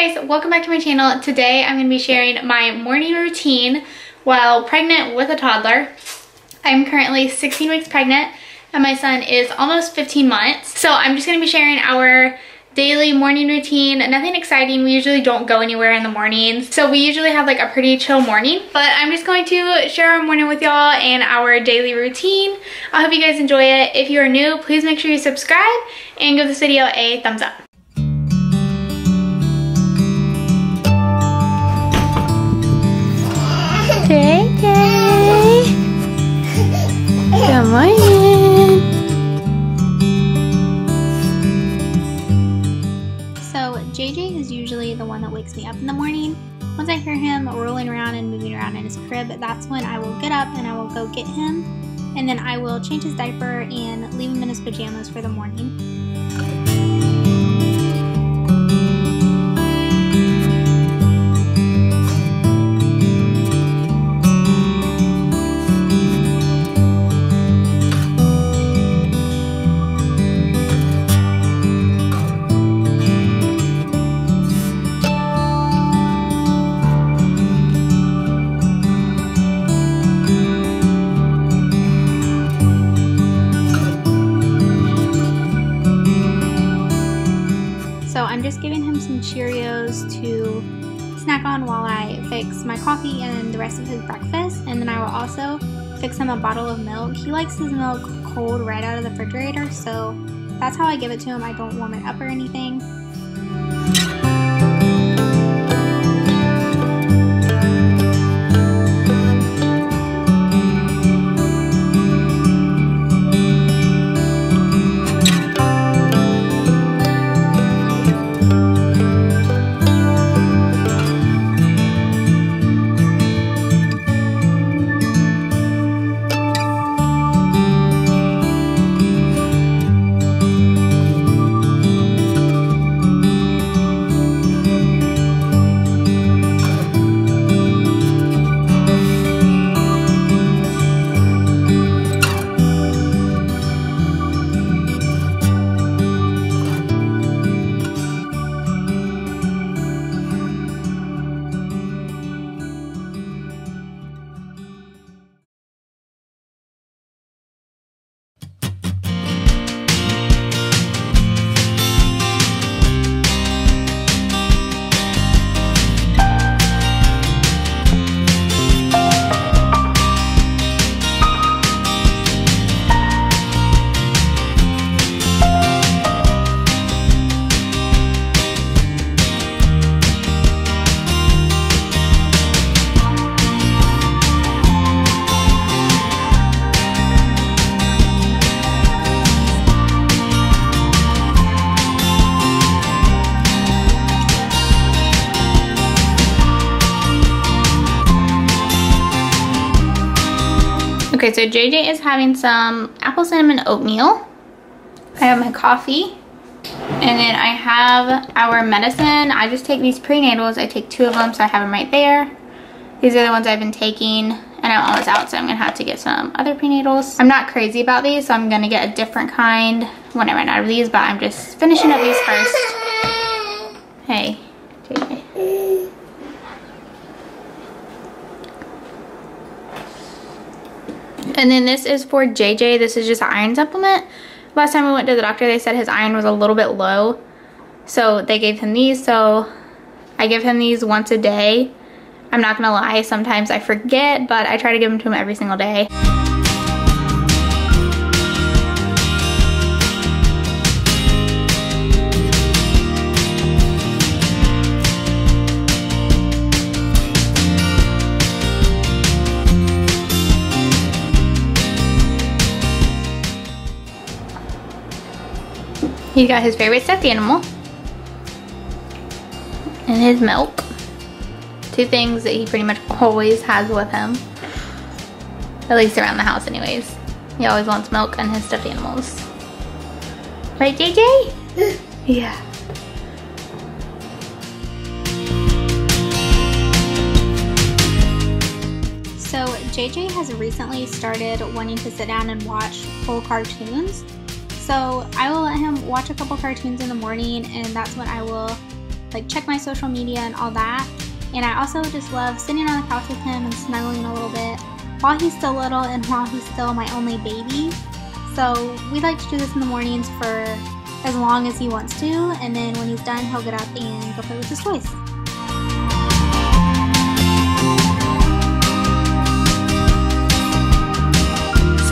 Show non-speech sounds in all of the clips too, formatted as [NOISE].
Guys, welcome back to my channel. Today I'm going to be sharing my morning routine while pregnant with a toddler. I'm currently 16 weeks pregnant and my son is almost 15 months. So I'm just going to be sharing our daily morning routine. Nothing exciting. We usually don't go anywhere in the mornings. So we usually have like a pretty chill morning. But I'm just going to share our morning with y'all and our daily routine. I hope you guys enjoy it. If you are new, please make sure you subscribe and give this video a thumbs up. So JJ is usually the one that wakes me up in the morning. Once I hear him rolling around and moving around in his crib, that's when I will get up and I will go get him. And then I will change his diaper and leave him in his pajamas for the morning. I'm just giving him some Cheerios to snack on while I fix my coffee and the rest of his breakfast. And then I will also fix him a bottle of milk. He likes his milk cold right out of the refrigerator, so that's how I give it to him. I don't warm it up or anything. Okay, so JJ is having some apple cinnamon oatmeal. I have my coffee. And then I have our medicine. I just take these prenatals. I take two of them, so I have them right there. These are the ones I've been taking and I'm almost out, so I'm gonna have to get some other prenatals. I'm not crazy about these, so I'm gonna get a different kind when I run out of these, but I'm just finishing up these first. Hey, JJ. And then this is for JJ. This is just an iron supplement. Last time we went to the doctor, they said his iron was a little bit low. So they gave him these. So I give him these once a day. I'm not gonna lie, sometimes I forget, but I try to give them to him every single day. He's got his favorite stuffed animal and his milk. Two things that he pretty much always has with him. At least around the house anyways. He always wants milk and his stuffed animals. Right, JJ? [LAUGHS] yeah. So JJ has recently started wanting to sit down and watch full cartoons. So I will let him watch a couple cartoons in the morning and that's when I will like check my social media and all that. And I also just love sitting on the couch with him and snuggling a little bit while he's still little and while he's still my only baby. So we like to do this in the mornings for as long as he wants to, and then when he's done, he'll get up and go play with his toys.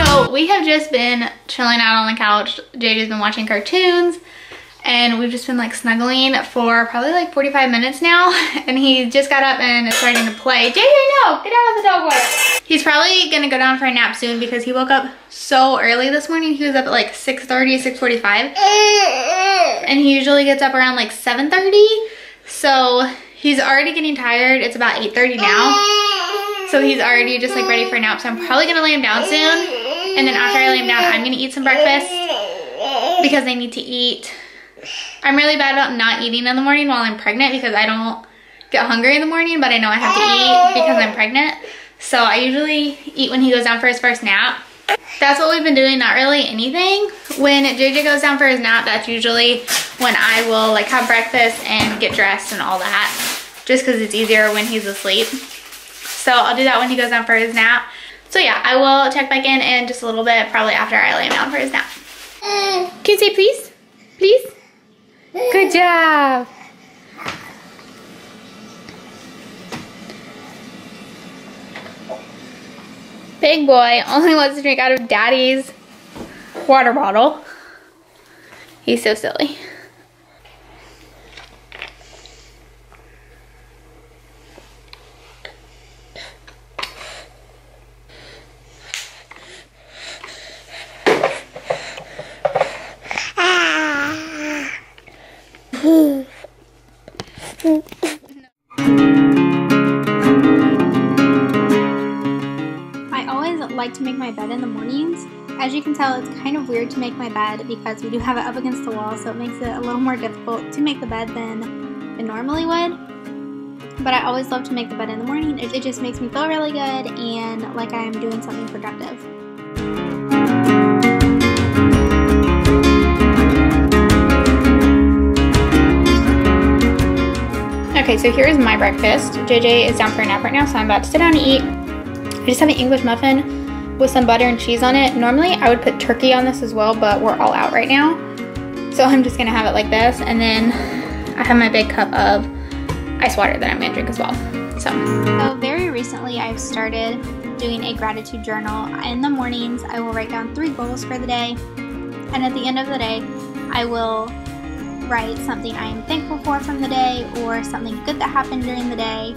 So we have just been chilling out on the couch. JJ's been watching cartoons and we've just been like snuggling for probably like 45 minutes now [LAUGHS] and he just got up and is starting to play. JJ, no, get out of the dog water. He's probably gonna go down for a nap soon because he woke up so early this morning. He was up at like 6.30, 6.45 and he usually gets up around like 7.30. So he's already getting tired. It's about 8.30 now. So he's already just like ready for a nap. So I'm probably gonna lay him down soon. And then after I lay him down, I'm gonna eat some breakfast because I need to eat I'm really bad about not eating in the morning while I'm pregnant because I don't get hungry in the morning, but I know I have to eat because I'm pregnant. So I usually eat when he goes down for his first nap. That's what we've been doing, not really anything. When JJ goes down for his nap, that's usually when I will like have breakfast and get dressed and all that, just because it's easier when he's asleep. So I'll do that when he goes down for his nap. So yeah, I will check back in in just a little bit, probably after I lay him down for his nap. Can you say please? Please? Good job. Big boy only wants to drink out of daddy's water bottle. He's so silly. My bed in the mornings. As you can tell, it's kind of weird to make my bed because we do have it up against the wall, so it makes it a little more difficult to make the bed than it normally would. But I always love to make the bed in the morning. It, it just makes me feel really good and like I'm doing something productive. Okay, so here's my breakfast. JJ is down for a nap right now, so I'm about to sit down and eat. I just have an English muffin with some butter and cheese on it. Normally I would put turkey on this as well, but we're all out right now. So I'm just gonna have it like this. And then I have my big cup of ice water that I'm gonna drink as well. So, so very recently I've started doing a gratitude journal. In the mornings, I will write down three goals for the day. And at the end of the day, I will write something I am thankful for from the day or something good that happened during the day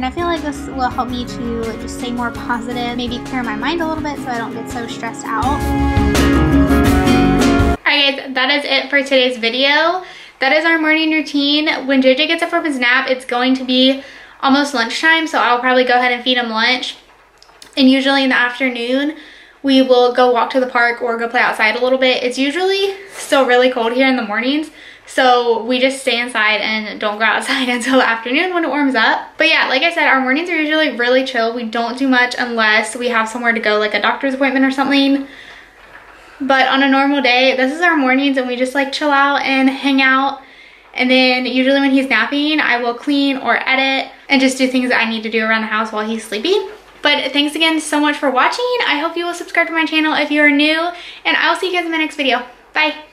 and I feel like this will help me to just stay more positive, maybe clear my mind a little bit so I don't get so stressed out. Alright guys, that is it for today's video. That is our morning routine. When JJ gets up from his nap, it's going to be almost lunchtime, so I'll probably go ahead and feed him lunch. And usually in the afternoon, we will go walk to the park or go play outside a little bit. It's usually still really cold here in the mornings, so we just stay inside and don't go outside [LAUGHS] until the afternoon when it warms up. But yeah, like I said, our mornings are usually really chill. We don't do much unless we have somewhere to go, like a doctor's appointment or something. But on a normal day, this is our mornings and we just like chill out and hang out. And then usually when he's napping, I will clean or edit and just do things that I need to do around the house while he's sleeping. But thanks again so much for watching. I hope you will subscribe to my channel if you are new. And I will see you guys in my next video. Bye.